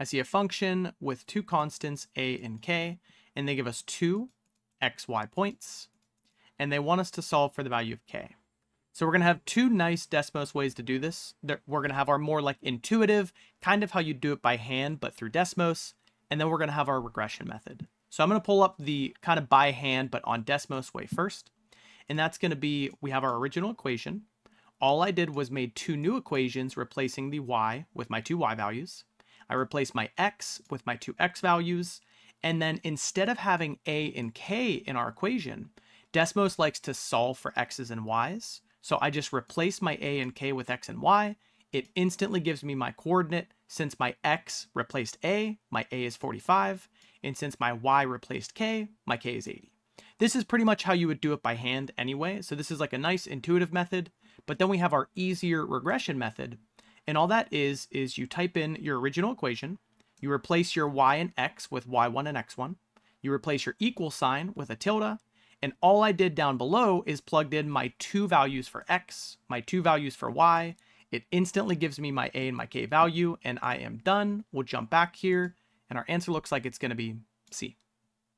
I see a function with two constants, a and k, and they give us two xy points, and they want us to solve for the value of k. So we're going to have two nice Desmos ways to do this. We're going to have our more like intuitive, kind of how you do it by hand, but through Desmos, and then we're going to have our regression method. So I'm going to pull up the kind of by hand, but on Desmos way first. And that's going to be, we have our original equation. All I did was made two new equations replacing the y with my two y values. I replace my x with my two x values. And then instead of having a and k in our equation, Desmos likes to solve for x's and y's. So I just replace my a and k with x and y. It instantly gives me my coordinate. Since my x replaced a, my a is 45. And since my y replaced k, my k is 80. This is pretty much how you would do it by hand anyway. So this is like a nice intuitive method. But then we have our easier regression method. And all that is, is you type in your original equation. You replace your y and x with y1 and x1. You replace your equal sign with a tilde. And all I did down below is plugged in my two values for x, my two values for y. It instantly gives me my a and my k value, and I am done. We'll jump back here and our answer looks like it's going to be C.